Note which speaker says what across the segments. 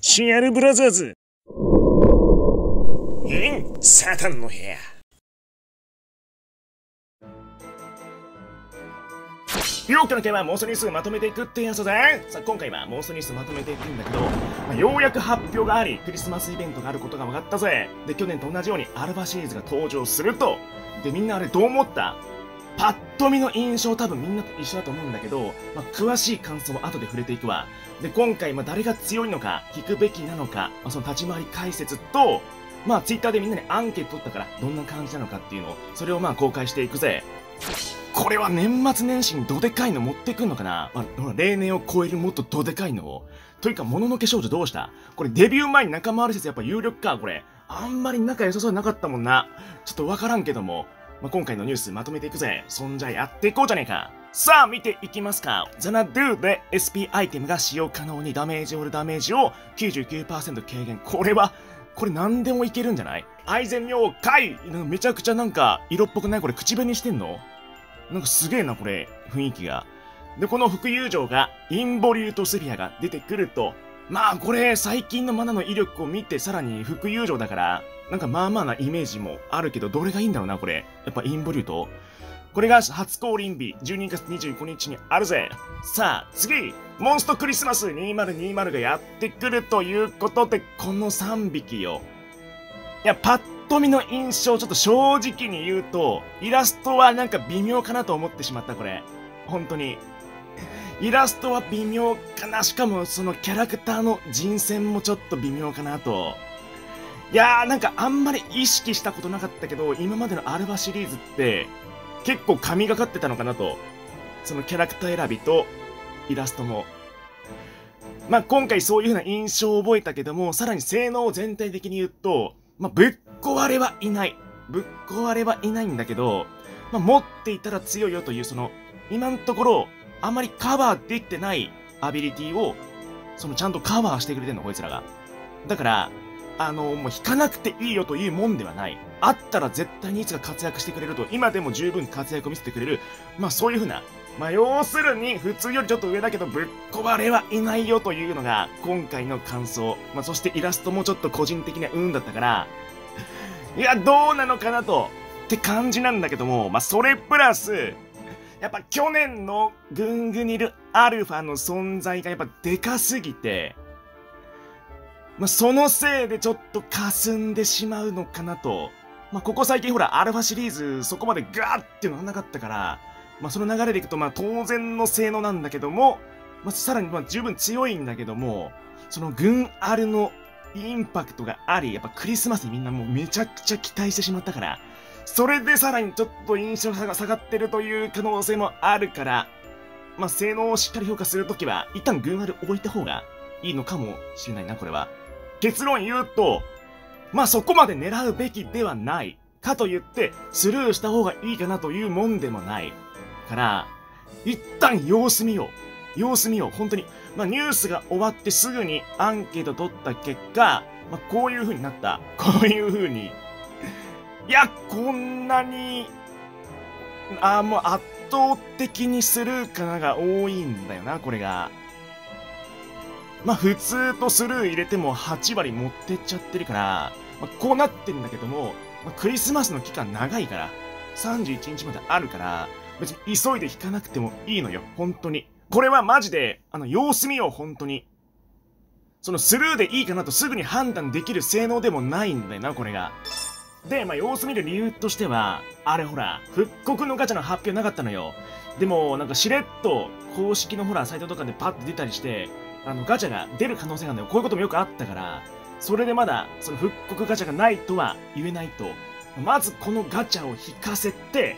Speaker 1: シアルブラザーズ。イン、サタンの部屋。よくの件は妄想ニュースまとめていくってやつださあ今回は妄想ニュースまとめていくんだけど、まあ、ようやく発表がありクリスマスイベントがあることが分かったぜで去年と同じようにアルバシリーズが登場するとでみんなあれどう思った？パッと見の印象多分みんなと一緒だと思うんだけど、まあ、詳しい感想は後で触れていくわ。で、今回、まあ、誰が強いのか、聞くべきなのか、まあ、その立ち回り解説と、まあ、ツイッターでみんなにアンケート取ったから、どんな感じなのかっていうのを、それをまあ、公開していくぜ。これは年末年始にどでかいの持ってくんのかな？まあ、ほら、例年を超えるもっとどでかいのを。というか、もののけ少女どうした？これデビュー前に仲間ある説やっぱ有力か、これ。あんまり仲良さそうになかったもんな。ちょっとわからんけども。まあ、今回のニュースまとめていくぜ。そんじゃやっていこうじゃねえか。さあ、見ていきますか。ザナドゥで SP アイテムが使用可能にダメージオールダメージを99%軽減。これは、これ何でもいけるんじゃない？愛禅明快めちゃくちゃなんか色っぽくない？これ口紅してんの？なんかすげえな、これ、雰囲気が。で、この副友情が、インボリュートスフィアが出てくると、まあこれ、最近のマナの威力を見て、さらに副友情だから、なんかまあまあなイメージもあるけど、どれがいいんだろうな、これ。やっぱインボリュートこれが初降臨日、12月25日にあるぜ。さあ、次モンストクリスマス2020がやってくるということで、この3匹よ。いや、パッと見の印象、ちょっと正直に言うと、イラストはなんか微妙かなと思ってしまった、これ。本当に。イラストは微妙かな。しかも、そのキャラクターの人選もちょっと微妙かなと。いやーなんかあんまり意識したことなかったけど、今までのアルバシリーズって結構神がかってたのかなと。そのキャラクター選びとイラストも。まあ今回そういう風な印象を覚えたけども、さらに性能を全体的に言うと、まあぶっ壊れはいない。ぶっ壊れはいないんだけど、まあ持っていたら強いよというその、今のところあまりカバーできてないアビリティを、そのちゃんとカバーしてくれてんの、こいつらが。だから、あの、もう引かなくていいよというもんではない。あったら絶対にいつか活躍してくれると、今でも十分活躍を見せてくれる。まあそういうふうな。まあ要するに、普通よりちょっと上だけど、ぶっ壊れはいないよというのが、今回の感想。まあそしてイラストもちょっと個人的な運だったから、いや、どうなのかなと、って感じなんだけども、まあそれプラス、やっぱ去年のグングニルアルファの存在がやっぱでかすぎて、まあ、そのせいでちょっと霞んでしまうのかなと。まあ、ここ最近ほら、アルファシリーズそこまでガーっていうのがなかったから、まあ、その流れでいくと、まあ、当然の性能なんだけども、まあ、さらに、ま、十分強いんだけども、その軍アルのインパクトがあり、やっぱクリスマスにみんなもうめちゃくちゃ期待してしまったから、それでさらにちょっと印象が下がってるという可能性もあるから、まあ、性能をしっかり評価するときは、一旦軍アル置いた方がいいのかもしれないな、これは。結論言うと、まあそこまで狙うべきではない。かと言って、スルーした方がいいかなというもんでもない。から、一旦様子見よう。様子見よう。本当に。まあニュースが終わってすぐにアンケート取った結果、まあこういう風になった。こういう風に。いや、こんなに、あ、もう圧倒的にスルーかなが多いんだよな、これが。まあ普通とスルー入れても8割持ってっちゃってるから、まあ、こうなってるんだけども、まあ、クリスマスの期間長いから、31日まであるから、別に急いで引かなくてもいいのよ、本当に。これはマジで、あの、様子見よう、本当に。そのスルーでいいかなとすぐに判断できる性能でもないんだよな、これが。で、まあ、様子見る理由としては、あれほら、復刻のガチャの発表なかったのよ。でも、なんかしれっと、公式のほら、サイトとかでパッて出たりして、あの、ガチャが出る可能性があるんだよ。こういうこともよくあったから、それでまだ、その復刻ガチャがないとは言えないと、まずこのガチャを引かせて、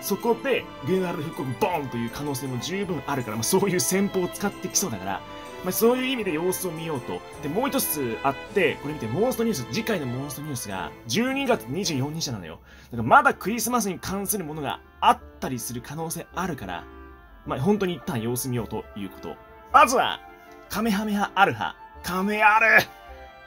Speaker 1: そこで、グーナル復刻ボーンという可能性も十分あるから、まあ、そういう戦法を使ってきそうだから、まあ、そういう意味で様子を見ようと。で、もう一つあって、これ見て、モンストニュース、次回のモンストニュースが、12月24日なのよ。だからまだクリスマスに関するものがあったりする可能性あるから、まあ、本当に一旦様子見ようということ。まずは、カメハメハアルファ。カメアル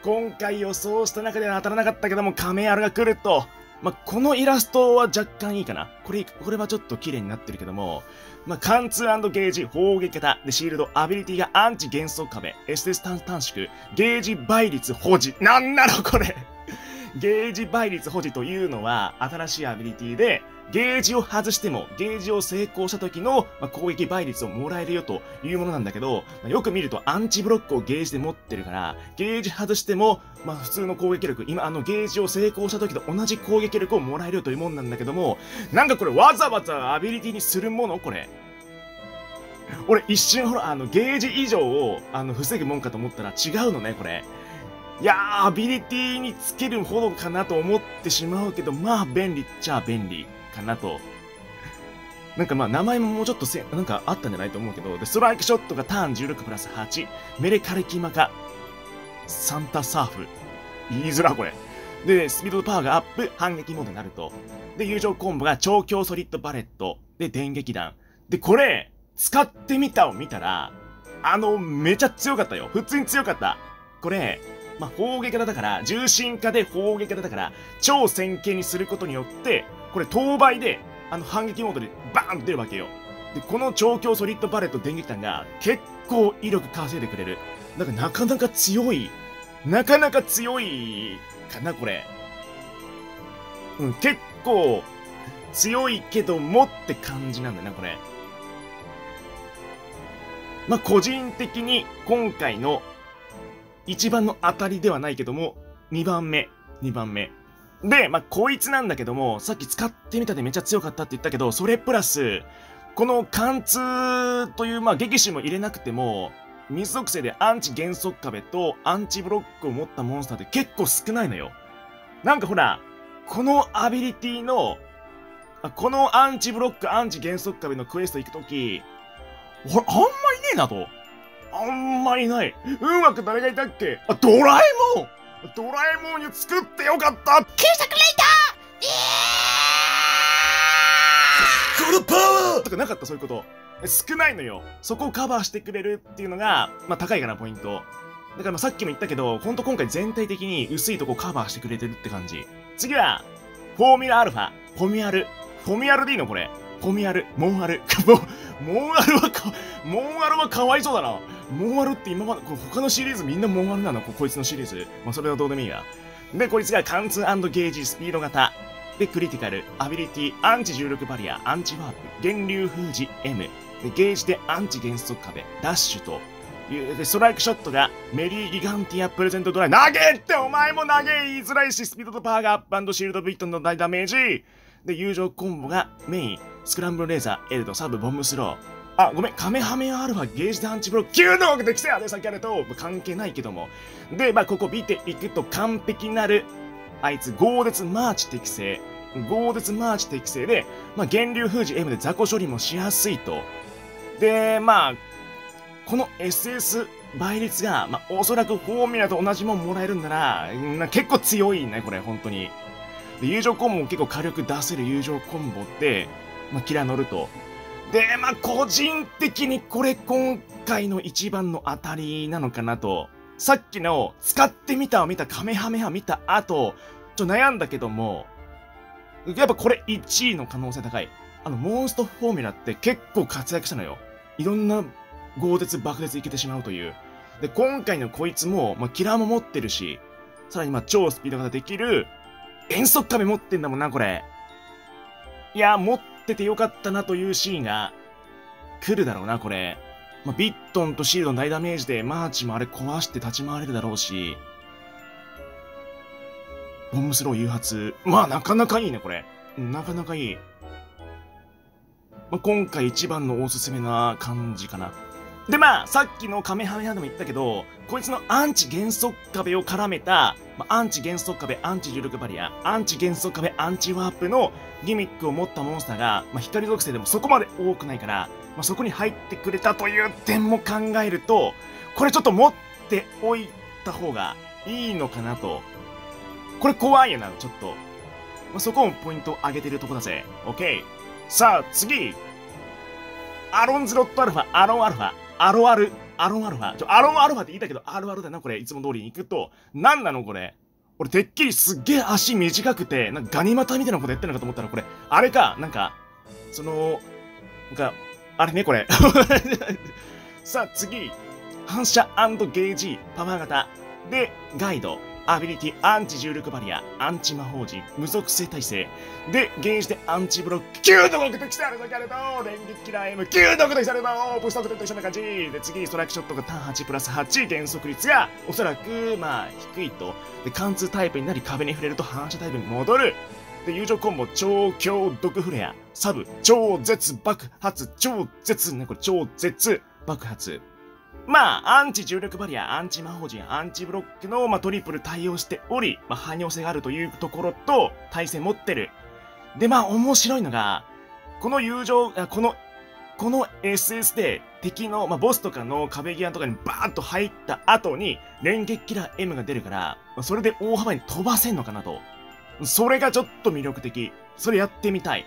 Speaker 1: 今回予想した中では当たらなかったけども、カメアルが来ると。まあ、このイラストは若干いいかな。これ、これはちょっと綺麗になってるけども、まあ、貫通ゲージ、砲撃型、で、シールド、アビリティがアンチ減速壁、SS 短短縮、ゲージ倍率保持。なんなのこれ ゲージ倍率保持というのは、新しいアビリティで、ゲージを外しても、ゲージを成功した時の、ま、攻撃倍率をもらえるよというものなんだけど、ま、よく見るとアンチブロックをゲージで持ってるから、ゲージ外しても、まあ、普通の攻撃力、今あのゲージを成功した時と同じ攻撃力をもらえるというもんなんだけども、なんかこれわざわざアビリティにするもの？これ。俺一瞬ほら、あの、ゲージ以上を、あの、防ぐもんかと思ったら違うのね、これ。いやー、アビリティにつけるほどかなと思ってしまうけど、まあ、便利っちゃ便利かなと。なんかまあ、名前ももうちょっとせ、なんかあったんじゃないと思うけど、で、ストライクショットがターン16プラス8、メレカルキマカ、サンタサーフ。言いづら、これ。で、スピードとパワーがアップ、反撃モードになると。で、友情コンボが超強ソリッドバレット。で、電撃弾。で、これ、使ってみたを見たら、あの、めちゃ強かったよ。普通に強かった。これ、まあ、砲撃型だから、重心化で砲撃型だから、超線形にすることによって、これ、当倍で、あの、反撃モードでバーンと出るわけよ。で、この超強ソリッドバレット電撃弾が、結構威力稼いでくれる。だかなかなか強い。なかなか強いかな、これ。うん、結構強いけどもって感じなんだよな、これ。まあ、個人的に今回の一番の当たりではないけども、2番目、2番目。で、まあ、こいつなんだけども、さっき使ってみたでめっちゃ強かったって言ったけど、それプラス、この貫通という、まあ、激死も入れなくても、水属性でアンチ減速壁とアンチブロックを持ったモンスターって結構少ないのよ。なんかほら、このアビリティの、このアンチブロック、アンチ減速壁のクエスト行くとき、ほら、あんまいねえなと。あんまりない。うまく誰がいたっけ？あ、ドラえもんドラえもんに作ってよかった
Speaker 2: 旧作レイタ
Speaker 1: ーこのパワーとかなかったそういうこと。少ないのよ。そこをカバーしてくれるっていうのが、まあ高いかな、ポイント。だからまあさっきも言ったけど、ほんと今回全体的に薄いとこカバーしてくれてるって感じ。次は、フォーミュラアルファ、フォミアル。フォミアルでいいのこれ。フォミアル、モンアル。モンアルはか、モンアルはかわいそうだな。モンアルって今まで、他のシリーズみんなモンアルなの？ここいつのシリーズ。まあ、それはどうでもいいや。で、こいつが貫通ゲージ、スピード型。で、クリティカル、アビリティ、アンチ重力バリア、アンチワープ、源流封じ M。で、ゲージでアンチ減速壁、ダッシュと。で、ストライクショットがメリーギガンティアプレゼントドライ。投げってお前も投げ言いづらいし、スピードとパワーがアップシールドビットの大ダメージ。で、友情コンボがメイン、スクランブルレーザー、エルド、サブ、ボムスロー。あ、ごめん、カメハメアルファゲージでアンチブロック9のできせやで、さっきあれと、関係ないけども。で、まあ、ここ見ていくと完璧なる、あいつ、豪絶マーチ適正。豪絶マーチ適正で、まあ、源流封じ M で雑魚処理もしやすいと。で、まあ、この SS 倍率が、まあ、おそらくフォーミュラと同じもんもらえるんなら、結構強いね、これ、本当に。で、友情コンボも結構火力出せる友情コンボって、まあ、キラ乗ると。で、まあ、個人的にこれ今回の一番の当たりなのかなと。さっきの使ってみたを見たカメハメハ見た後、ちょっと悩んだけども、やっぱこれ1位の可能性高い。あの、モンストフォーミュラって結構活躍したのよ。いろんな豪絶爆裂いけてしまうという。で、今回のこいつも、まあ、キラーも持ってるし、さらにまあ、超スピードができる、減速壁持ってんだもんな、これ。いや、持っててよかったなというシーンが来るだろうな、これ。まあ、ビットンとシールドの大ダメージでマーチもあれ壊して立ち回れるだろうし、ボムスロー誘発。まあ、なかなかいいね、これ。なかなかいい。まあ、今回一番のおすすめな感じかな。で、まあ、さっきのカメハメハでも言ったけど、こいつのアンチ減速壁を絡めた、まあ、アンチ減速壁、アンチ重力バリア、アンチ減速壁、アンチワープのギミックを持ったモンスターが、まあ、光属性でもそこまで多くないから、まあ、そこに入ってくれたという点も考えると、これちょっと持っておいた方がいいのかなと。これ怖いよな、ちょっと。まあ、そこもポイントを上げてるとこだぜ。OK。さあ、次。アロンズロットアルファ、アロンアルファ。アロアル、アロンアルファ。ちょ、アロンアルファって言いたけど、アルアルだな、これ。いつも通りに行くと。なんなの、これ。俺てっきりすっげえ足短くて、なんかガニ股みたいなことやってるのかと思ったらこれ、あれか、なんか、その、なんか、あれね、これ。さあ次、反射ゲージ、パワー型。で、ガイド、アビリティ、アンチ重力バリア、アンチ魔法陣、無属性耐性。で、ゲージでアンチブロック、9度獲得されたけれど、連撃キラー M、9度獲得された不足と一緒な感じ。で、次、ストライクショットがターン8プラス8、減速率が、おそらく、まあ、低いと。で、貫通タイプになり、壁に触れると反射タイプに戻る。で、友情コンボ、超強毒フレア、サブ、超絶爆発、超絶、ね、これ超絶爆発。まあ、アンチ重力バリア、アンチ魔法陣、アンチブロックの、まあ、トリプル対応しており、まあ、汎用性があるというところと、対戦持ってる。で、まあ、面白いのが、この友情、この、この SS で敵の、まあ、ボスとかの壁際とかにバーンと入った後に、連撃キラー M が出るから、それで大幅に飛ばせんのかなと。それがちょっと魅力的。それやってみたい。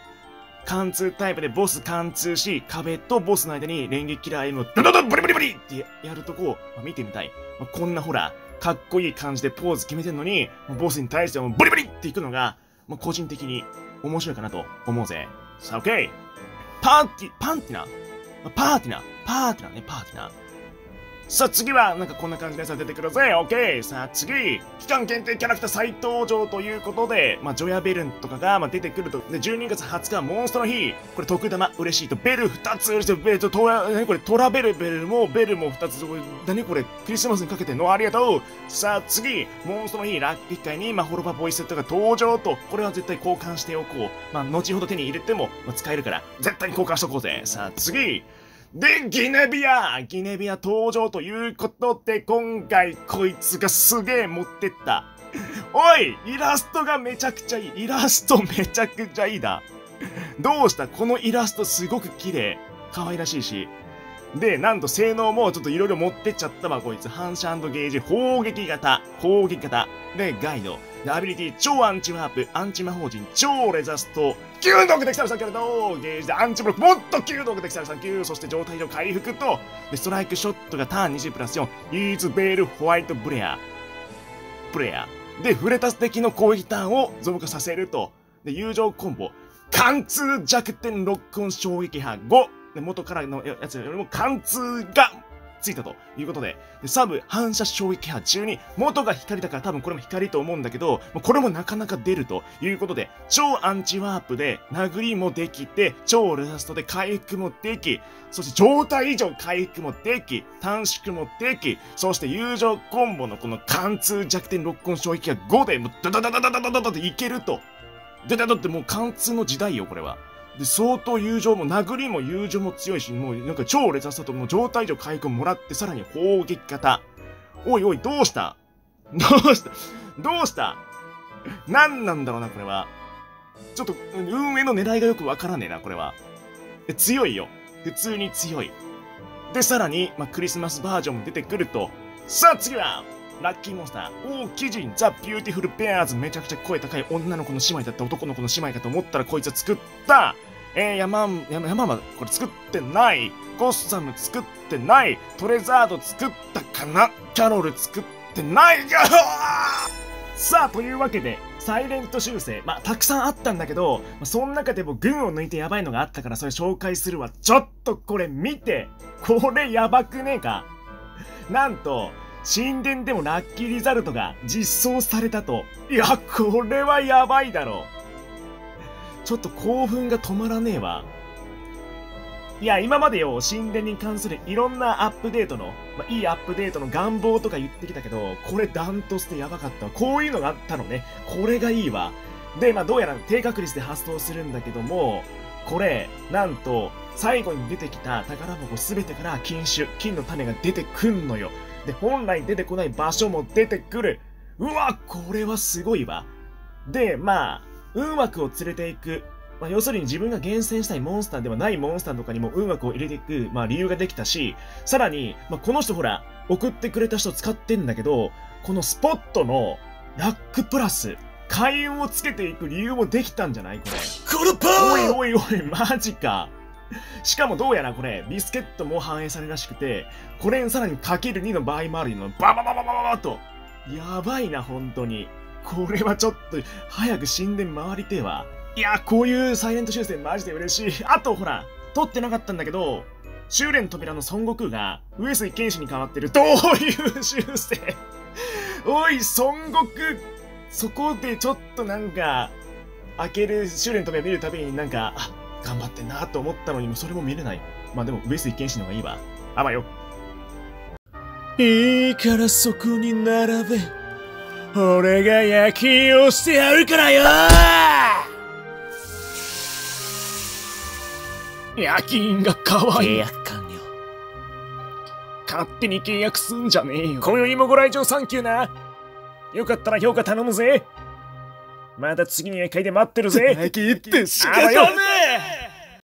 Speaker 1: 貫通タイプでボス貫通し、壁とボスの間に連撃キラー M をドドドブリブリブリってやるとこを、見てみたい。こんなほら、かっこいい感じでポーズ決めてんのに、ボスに対してもブリブリっていくのが、ま、個人的に面白いかなと思うぜ。さあ、オッケーパーティ、パンティナパーティナパーティナね、パーティナ。さあ次は、なんかこんな感じのやつが出てくるぜ。オッケー。さあ次、期間限定キャラクター再登場ということで、まあ、ジョヤベルンとかが、まあ、出てくると。で、12月20日はモンストの日。これ特玉嬉しいと。ベル2つ嬉しい。ベルと、トラ、何これ、トラベルベルも、ベルも2つ。何これ、クリスマスにかけてのありがとう。さあ次、モンストの日、ラッキー会に、まあ、ホロバボイスセットが登場と。これは絶対交換しておこう。まあ、後ほど手に入れても、まあ、使えるから、絶対に交換しとこうぜ。さあ次、で、ギネビアギネビア登場ということで、今回こいつがすげえ持ってった。おいイラストがめちゃくちゃいい。イラストめちゃくちゃいいだ。どうした？このイラストすごく綺麗。可愛らしいし。で、なんと性能もちょっといろいろ持ってっちゃったわ、こいつ。反射ゲージ、砲撃型、砲撃型。で、ガイド。で、アビリティ、超アンチワープ、アンチ魔法陣、超レザスト、9毒できたらさけれど、ゲージでアンチブロック、もっと9毒できたらさ9、そして状態の回復と、で、ストライクショットがターン20プラス4、イーズベールホワイトブレア。プレイヤー。で、触れた敵の攻撃ターンを増加させると。で、友情コンボ。貫通弱点ロックオン衝撃波5。で、元からのやつよりも貫通がついたということで、でサブ反射衝撃波12、元が光だから多分これも光と思うんだけど、これもなかなか出るということで、超アンチワープで殴りもできて、超レザストで回復もでき、そして状態以上回復もでき、短縮もでき、そして友情コンボのこの貫通弱点ロックオン衝撃が5で、もうダダダダダダダダダっていけると。で、だってもう貫通の時代よ、これは。で、相当友情も、殴りも友情も強いし、もうなんか超レザストともう状態上回復もらって、さらに砲撃型。おいおい、どうした？どうした？どうした？何なんだろうな、これは。ちょっと、運営の狙いがよくわからねえな、これは。強いよ。普通に強い。で、さらに、まあ、クリスマスバージョンも出てくると。さあ、次はラッキーモンスター。おー、キジン、ザ・ビューティフル・ペアーズ。めちゃくちゃ声高い女の子の姉妹だった男の子の姉妹かと思ったらこいつは作った。えー、山、山、山はこれ作ってない。ゴッサム作ってない。トレザード作ったかなキャロル作ってないが さあ、というわけで、サイレント修正。まあ、たくさんあったんだけど、まあ、その中でも群を抜いてやばいのがあったからそれ紹介するわ。ちょっとこれ見てこれやばくねえか？なんと、神殿でもラッキーリザルトが実装されたと。いや、これはやばいだろ。ちょっと興奮が止まらねえわ。いや、今までよ、神殿に関するいろんなアップデートの、まあ、いいアップデートの願望とか言ってきたけど、これダントツでやばかったわ。こういうのがあったのね。これがいいわ。で、まあ、どうやら低確率で発動するんだけども、これ、なんと、最後に出てきた宝箱すべてから金種、金の種が出てくんのよ。で、本来出てこない場所も出てくる。うわ、これはすごいわ。で、まあ、運枠を連れていく。まあ、要するに自分が厳選したいモンスターではないモンスターとかにも運枠を入れていく、まあ、理由ができたし、さらに、まあ、この人ほら、送ってくれた人使ってんだけど、このスポットのラックプラス、開運をつけていく理由もできたんじゃない？これ。
Speaker 2: このパワ
Speaker 1: ーおいおいおい、マジか。しかもどうやらこれ、ビスケットも反映されるらしくて、これにさらにかける2の場合もあるの。バババババババと。やばいな、本当に。これはちょっと、早く神殿回りてえわ。いや、こういうサイレント修正マジで嬉しい。あと、ほら、取ってなかったんだけど、修練扉の孫悟空が上杉剣士に変わってる。どういう修正？おい、孫悟空、そこでちょっとなんか、開ける修練扉見るたびになんか、あ、頑張ってんなと思ったのに、それも見れない。まあでも、上杉剣士の方がいいわ。あばよ。いいからそこに並べ。俺が夜勤をしてやるからよ夜勤が可愛い。
Speaker 2: 契約完了。
Speaker 1: 勝手に契約すんじゃねえよ。今宵もご来場サンキューな。よかったら評価頼むぜ。また次の夜会で待ってるぜ。
Speaker 2: 先行ってねえ